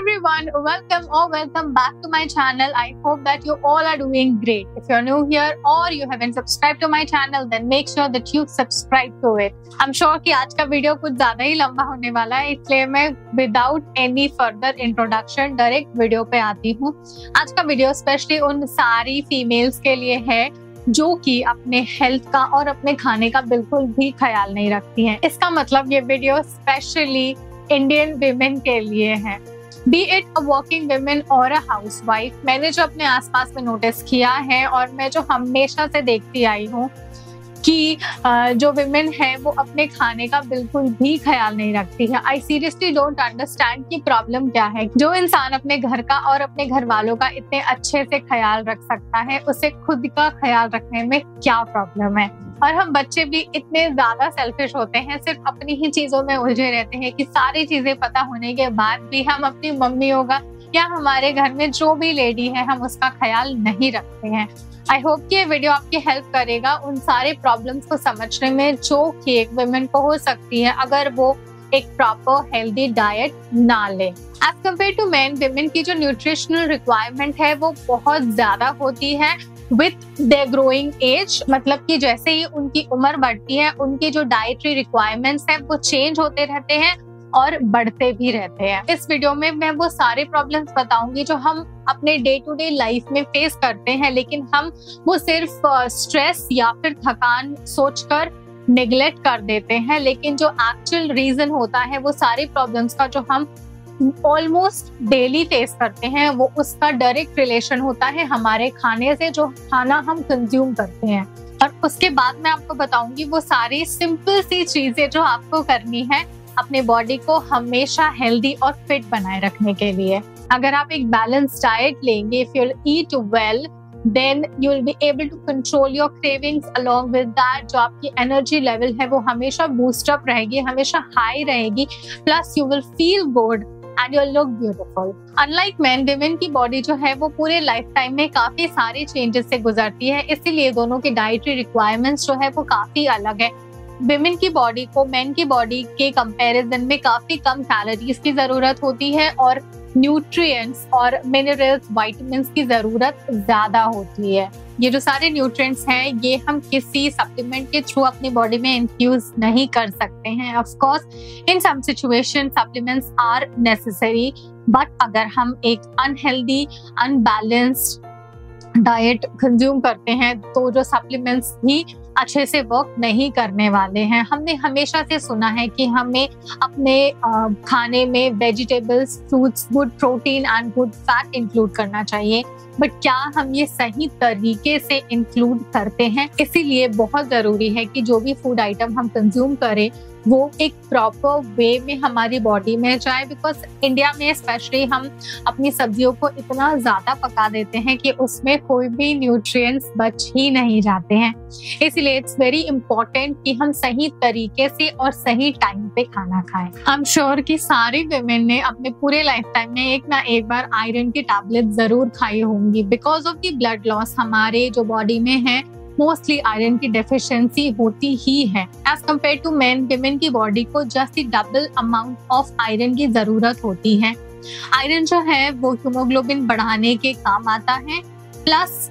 everyone, welcome or welcome back to my channel. I hope that you all are doing great. If you're new here or you haven't subscribed to my channel, then make sure that you subscribe to it. I'm sure कि आज का video कुछ ज़्यादा ही लंबा होने वाला है इसलिए मैं without any further introduction direct video पे आती हूँ आज का वीडियो स्पेशली उन सारी फीमेल्स के लिए है जो कि अपने हेल्थ का और अपने खाने का बिल्कुल भी ख्याल नहीं रखती हैं इसका मतलब ये वीडियो स्पेशली इंडियन विमेन के लिए है be it a working women और अ हाउस वाइफ मैंने जो अपने आसपास में नोटिस किया है और मैं जो हमेशा से देखती आई हूँ कि जो विमेन है, वो अपने खाने का बिल्कुल भी ख्याल नहीं रखती है। आई सीरियसली डोंट अंडरस्टैंड कि प्रॉब्लम क्या है। जो इंसान अपने घर का और अपने घर वालों का इतने अच्छे से ख्याल रख सकता है, उसे खुद का ख्याल रखने में क्या प्रॉब्लम है? और हम बच्चे भी इतने ज़्यादा सेल्फिश होते हैं, सिर्फ़ अपनी ही चीज़ों में उलझे रहते हैं कि सारी चीज़ें पता होने के बाद भी हम अपनी मम्मियों का या हमारे घर में जो भी लेडी है, हम उसका ख्याल नहीं रखते हैं। आई होप कि ये वीडियो आपकी हेल्प करेगा उन सारे प्रॉब्लम्स को समझने में, जो कि एक वुमेन को हो सकती है, अगर वो एक प्रॉपर हेल्दी डाइट ना ले। As compare to man women की जो न्यूट्रिशनल रिक्वायरमेंट है, वो बहुत ज़्यादा होती है। विथ द ग्रोइंग एज मतलब कि जैसे ही उनकी उम्र बढ़ती है, उनकी जो डाइटरी रिक्वायरमेंट्स हैं, वो चेंज होते रहते हैं। और बढ़ते भी रहते हैं। इस वीडियो में मैं वो सारे प्रॉब्लम्स बताऊँगी जो हम अपने डे टू डे लाइफ में फेस करते हैं, लेकिन हम वो सिर्फ़ स्ट्रेस या फिर थकान सोचकर निगलेक्ट कर देते हैं, लेकिन जो एक्चुअल रीजन होता है वो सारे प्रॉब्लम्स का जो हम ऑलमोस्ट डेली फेस करते हैं, वो उसका डायरेक्ट रिलेशन होता है हमारे खाने से जो खाना हम कंज्यूम करते हैं। और उसके बाद मैं आपको बताऊँगी वो सारी सिंपल सी चीज़ें जो आपको करनी है अपने बॉडी को हमेशा हेल्दी और फिट बनाए रखने के लिए। अगर आप एक बैलेंस डाइट लेंगे if you eat well then you will be able to control your cravings along with that जो आपकी एनर्जी लेवल है वो हमेशा बूस्ट अप रहेगी, हमेशा हाई रहेगी। Plus you will feel good and you look beautiful unlike man women की body जो है वो पूरे लाइफ टाइम में काफ़ी सारे चेंजेस से गुजरती है, इसीलिए दोनों की डाइटरी रिक्वायरमेंट्स जो है वो काफ़ी अलग है। विमेन की बॉडी को मैन की बॉडी के कंपैरिजन में काफ़ी कम कैलोरीज की ज़रूरत होती है और न्यूट्रिएंट्स और मिनरल्स वाइटामिन की ज़रूरत ज़्यादा होती है। ये जो सारे न्यूट्रिएंट्स हैं, ये हम किसी सप्लीमेंट के थ्रू अपनी बॉडी में इंफ्यूज नहीं कर सकते हैं। Of course in some situation supplements are necessary but अगर हम एक अनहेल्दी अनबैलेंस्ड डाइट कंज्यूम करते हैं तो जो सप्लीमेंट्स भी अच्छे से वर्क नहीं करने वाले हैं। हमने हमेशा से सुना है कि हमें अपने खाने में vegetables fruits good protein and good fat include करना चाहिए। बट क्या हम ये सही तरीके से इंक्लूड करते हैं? इसीलिए बहुत ज़रूरी है कि जो भी फ़ूड आइटम हम कंज्यूम करें वो एक प्रॉपर वे में हमारी बॉडी में जाए बिकॉज़ इंडिया में स्पेशली हम अपनी सब्जियों को इतना ज़्यादा पका देते हैं कि उसमें कोई भी न्यूट्रिएंट्स बच ही नहीं जाते हैं। इसलिए इट्स वेरी इंपॉर्टेंट कि हम सही तरीके से और सही टाइम पे खाना खाएँ। आई एम श्योर कि सारी वेमेन ने अपने पूरे लाइफ टाइम में एक ना एक बार आयरन की टैबलेट ज़रूर खाई होंगी because of the blood loss हमारे जो बॉडी में है मोस्टली आयरन की डेफिशिएंसी होती ही है। As compare to man women की बॉडी को just double amount of iron की ज़रूरत होती है। आयरन जो है, वो हीमोग्लोबिन बढ़ाने के काम आता है। प्लस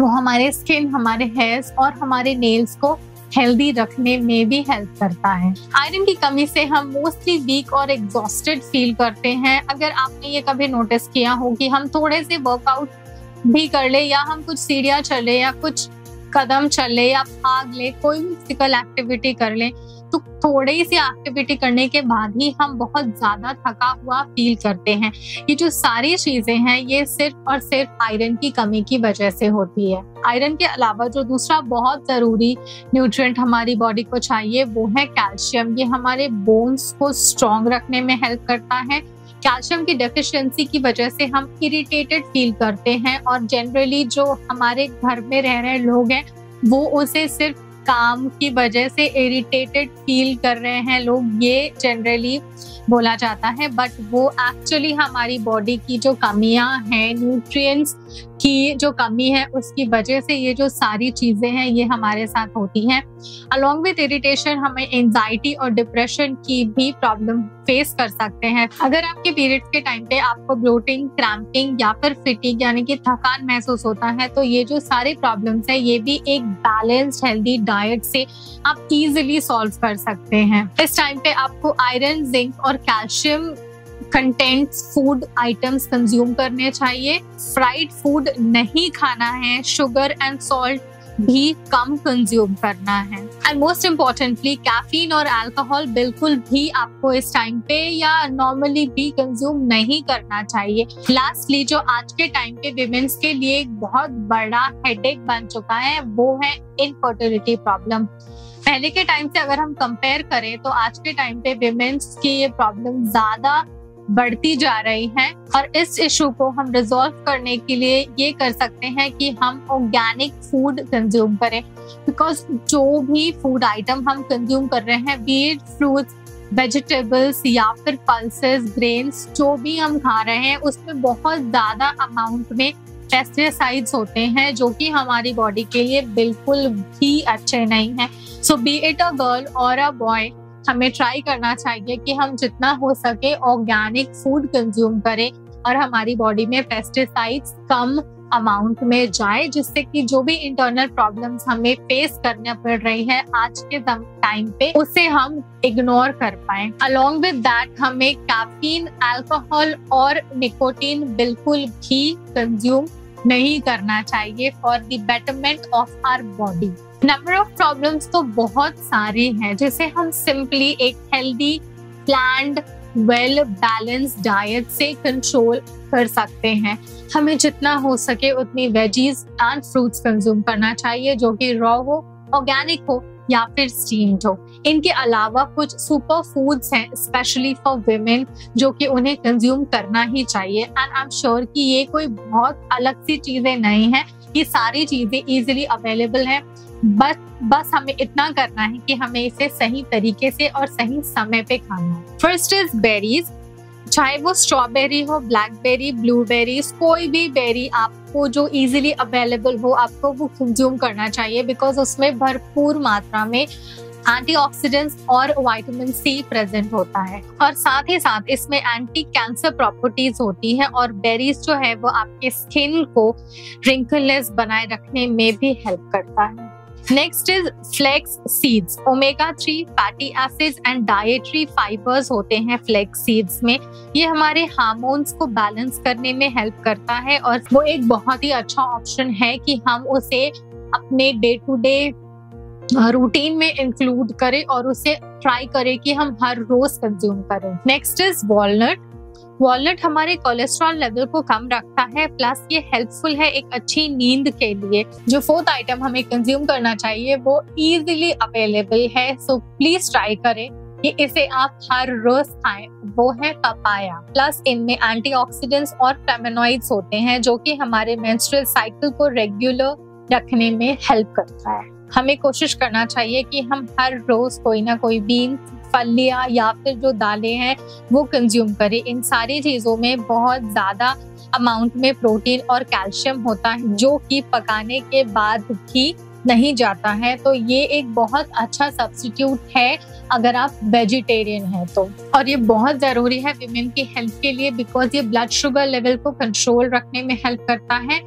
वो हमारे स्किन हमारे हेयर्स और हमारे नेल्स को हेल्दी रखने में भी हेल्प करता है। आयरन की कमी से हम मोस्टली वीक और एग्जॉस्टेड फील करते हैं। अगर आपने ये कभी नोटिस किया हो कि हम थोड़े से वर्कआउट भी कर ले या हम कुछ सीढ़ियाँ चले या कुछ कदम चले या भाग ले, कोई भी फ़िज़िकल एक्टिविटी कर ले तो थोड़ी सी एक्टिविटी करने के बाद ही हम बहुत ज़्यादा थका हुआ फील करते हैं। ये जो सारी चीज़ें हैं, ये सिर्फ़ और सिर्फ़ आयरन की कमी की वजह से होती है। आयरन के अलावा जो दूसरा बहुत ज़रूरी न्यूट्रिएंट हमारी बॉडी को चाहिए, वो है कैल्शियम ये हमारे बोन्स को स्ट्रॉन्ग रखने में हेल्प करता है। कैल्शियम की डेफिशिएंसी की वजह से हम इरिटेटेड फील करते हैं और जनरली जो हमारे घर में रह रहे लोग हैं, वो उसे सिर्फ़ काम की वजह से इरिटेटेड फील कर रहे हैं लोग, ये जनरली बोला जाता है। बट वो एक्चुअली हमारी बॉडी की जो कमियाँ हैं न्यूट्रिएंट्स की जो कमी है, उसकी वजह से ये जो सारी चीज़ें हैं, ये हमारे साथ होती हैं। अलॉन्ग विथ इरिटेशन हमें एंजाइटी और डिप्रेशन की भी प्रॉब्लम फेस कर सकते हैं। अगर आपके पीरियड्स के टाइम पे आपको ब्लोटिंग क्रैम्पिंग या फिर फिटिंग यानी कि थकान महसूस होता है तो ये जो सारे प्रॉब्लम्स है, ये भी एक बैलेंस्ड हेल्दी डाइट से आप इजिली सॉल्व कर सकते हैं। इस टाइम पे आपको आयरन जिंक और calcium content food items consume करने चाहिए। फ्राइड फ़ूड नहीं खाना है शुगर एंड सॉल्ट भी कम कंज्यूम करना है। एंड मोस्ट इम्पोर्टेंटली कैफीन और अल्कोहल बिल्कुल भी आपको इस टाइम पे या नॉर्मली भी कंज्यूम नहीं करना चाहिए। लास्टली जो आज के टाइम पे विमेन्स के लिए एक बहुत बड़ा हेडेक बन चुका है, वो है इनफर्टिलिटी प्रॉब्लम पहले के टाइम से अगर हम कंपेयर करें तो आज के टाइम पे विमेन्स की ये प्रॉब्लम ज़्यादा बढ़ती जा रही है और इस इशू को हम रिजोल्व करने के लिए ये कर सकते हैं कि हम ऑर्गेनिक फ़ूड कंज्यूम करें। बिकॉज़ जो भी फ़ूड आइटम हम कंज्यूम कर रहे हैं बीट फ्रूट्स वेजिटेबल्स या फिर पल्सेस ग्रेन्स जो भी हम खा रहे हैं, उसमें बहुत ज़्यादा अमाउंट में पेस्टिसाइड्स होते हैं, जो कि हमारी बॉडी के लिए बिल्कुल भी अच्छे नहीं है। So be it a girl और अ बॉय हमें ट्राई करना चाहिए कि हम जितना हो सके ऑर्गेनिक फ़ूड कंज्यूम करें और हमारी बॉडी में पेस्टिसाइड्स कम अमाउंट में जाए, जिससे कि जो भी इंटरनल प्रॉब्लम्स हमें फेस करने पड़ रही है आज के टाइम पे, उसे हम इग्नोर कर पाए। अलोंग विद दैट हमें कैफीन अल्कोहल और निकोटीन बिल्कुल भी कंज्यूम नहीं करना चाहिए for the betterment of our body number of problems तो बहुत सारे हैं। जैसे हम सिंपली एक healthy plan well balance diet से कंट्रोल कर सकते हैं। हमें जितना हो सके उतनी वेजीज एंड फ्रूट्स कंज्यूम करना चाहिए, जो कि रॉ हो ऑर्गेनिक हो या फिर स्टीम्ड हो। इनके अलावा कुछ सुपर फूड्स हैं स्पेशली फॉर वुमेन जो कि उन्हें कंज्यूम करना ही चाहिए। एंड आई एम श्योर कि ये कोई बहुत अलग सी चीज़ें नहीं है। ये सारी चीज़ें इजीली अवेलेबल हैं। बस बस हमें इतना करना है कि हमें इसे सही तरीके से और सही समय पे खाना है। फ़र्स्ट इज़ बेरीज चाहे वो स्ट्रॉबेरी हो ब्लैकबेरी ब्लूबेरीज कोई भी बेरी आपको जो इजीली अवेलेबल हो, आपको वो कंज्यूम करना चाहिए बिकॉज़ उसमें भरपूर मात्रा में एंटीऑक्सीडेंट्स और विटामिन सी प्रेजेंट होता है। और साथ ही साथ इसमें एंटी कैंसर प्रॉपर्टीज़ होती है और बेरीज जो है वो आपके स्किन को रिंकललेस बनाए रखने में भी हेल्प करता है। Next is flax seeds omega three fatty acids and dietary fibres होते हैं फ्लेक्स सीड्स में। ये हमारे हार्मोन्स को बैलेंस करने में हेल्प करता है और वो एक बहुत ही अच्छा ऑप्शन है कि हम उसे अपने डे टू डे रूटीन में इंक्लूड करें और उसे ट्राई करें कि हम हर रोज कंज्यूम करें। नेक्स्ट इज़ वॉलनट वॉलनट हमारे कोलेस्ट्रॉल लेवल को कम रखता है प्लस ये हेल्पफुल है एक अच्छी नींद के लिए। जो फोर्थ आइटम हमें कंज्यूम करना चाहिए, वो इजीली अवेलेबल है सो प्लीज़ ट्राई करें। कि इसे आप हर रोज खाएँ, वो है पपाया प्लस इनमें एंटीऑक्सीडेंट्स और फेमेनॉइड्स होते हैं, जो कि हमारे मेंस्ट्रुअल साइकिल को रेगुलर रखने में हेल्प करता है। हमें कोशिश करना चाहिए कि हम हर रोज कोई ना कोई बीन फलियाँ या फिर जो दालें हैं, वो कंज्यूम करें। इन सारी चीज़ों में बहुत ज़्यादा अमाउंट में प्रोटीन और कैल्शियम होता है, जो कि पकाने के बाद भी नहीं जाता है। तो ये एक बहुत अच्छा सब्सिट्यूट है, अगर आप वेजिटेरियन हैं तो। और ये बहुत ज़रूरी है विमेन की हेल्थ के लिए बिकॉज़ ये ब्लड शुगर लेवल को कंट्रोल रखने में हेल्प करता है।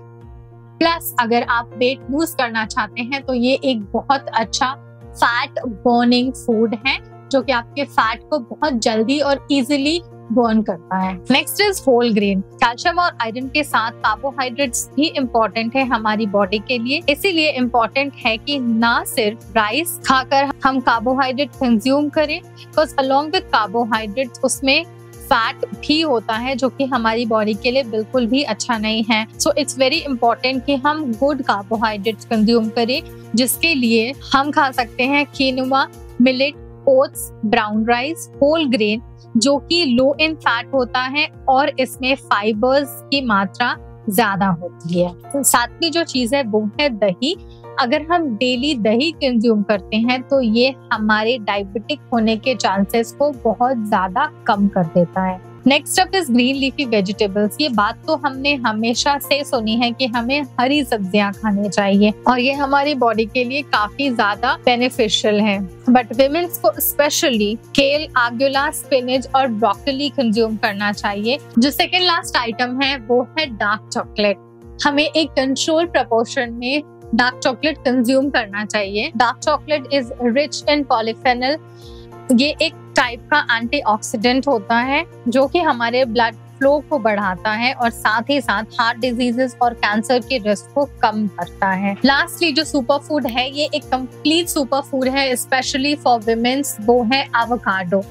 प्लस अगर आप वेट लूज करना चाहते हैं तो ये एक बहुत अच्छा फैट बर्निंग फ़ूड है। जो कि आपके फैट को बहुत जल्दी और इजिली बर्न करता है। Next is whole grain calcium और आयरन के साथ कार्बोहाइड्रेट्स भी इम्पोर्टेंट है हमारी बॉडी के लिए। इसीलिए इम्पोर्टेंट है कि ना सिर्फ़ राइस खाकर हम कार्बोहाइड्रेट कंज्यूम करें बिकॉज़ अलोंग विद कार्बोहाइड्रेट्स उसमें फैट भी होता है जो कि हमारी बॉडी के लिए बिल्कुल भी अच्छा नहीं है। सो इट्स वेरी इंपॉर्टेंट कि हम गुड कार्बोहाइड्रेट्स कंज्यूम करें, जिसके लिए हम खा सकते हैं quinoa millet oats, brown rice, whole grain, जो कि लो इन फैट होता है और इसमें फाइबर्स की मात्रा ज़्यादा होती है। तो सातवीं जो चीज़ है, वो है दही। अगर हम डेली दही कंज्यूम करते हैं तो ये हमारे डायबिटिक होने के चांसेस को बहुत ज़्यादा कम कर देता है। Next up is green leafy vegetables ये बात तो हमने हमेशा से सुनी है कि हमें हरी सब्ज़ियाँ खानी चाहिए और ये हमारी बॉडी के लिए काफ़ी ज़्यादा बेनिफिशियल है। बट विमेन्स को स्पेशली केल आग्युला स्पिनच और ब्रोकली कंज्यूम करना चाहिए, जो सेकेंड लास्ट आइटम है, वो है डार्क चॉकलेट हमें एक कंट्रोल प्रपोर्शन में डार्क चॉकलेट कंज्यूम करना चाहिए। Dark chocolate is rich in polyphenol ये एक टाइप का एंटीऑक्सीडेंट होता है, जो कि हमारे ब्लड फ्लो को बढ़ाता है और साथ ही साथ हार्ट डिजीजेस और कैंसर के रिस्क को कम करता है। लास्टली जो सुपर फ़ूड है, ये एक कंप्लीट सुपर फ़ूड है स्पेशली फॉर विमेन्स वो है avocado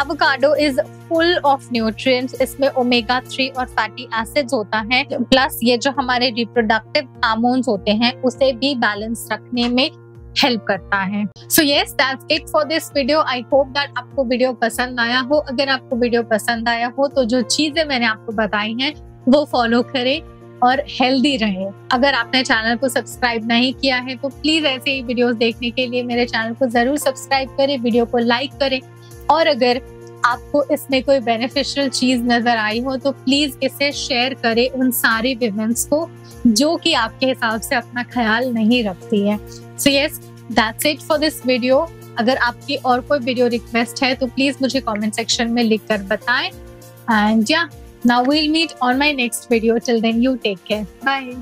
avocado is full of nutrients इसमें ओमेगा थ्री और फैटी एसिड्स होता है प्लस ये जो हमारे रिप्रोडक्टिव हार्मोन्स होते हैं, उसे भी बैलेंस रखने में हेल्प करता है. So yes that's it for this video I hope that आपको वीडियो पसंद आया हो. अगर आपको वीडियो पसंद आया हो तो जो चीज़ें मैंने आपको बताई हैं, वो फॉलो करें और हेल्दी रहे. अगर आपने चैनल को सब्सक्राइब नहीं किया है तो प्लीज़ ऐसे ही वीडियोस देखने के लिए मेरे चैनल को ज़रूर सब्सक्राइब करें वीडियो को लाइक करें. और अगर आपको इसमें कोई बेनिफिशियल चीज़ नज़र आई हो तो प्लीज़ इसे शेयर करें उन सारी विमेंस को जो कि आपके हिसाब से अपना ख्याल नहीं रखती है। So yes that's it for this video अगर आपकी और कोई वीडियो रिक्वेस्ट है तो प्लीज़ मुझे कमेंट सेक्शन में लिख कर बताएँ। And yeah now we'll meet on my next video till then you take care bye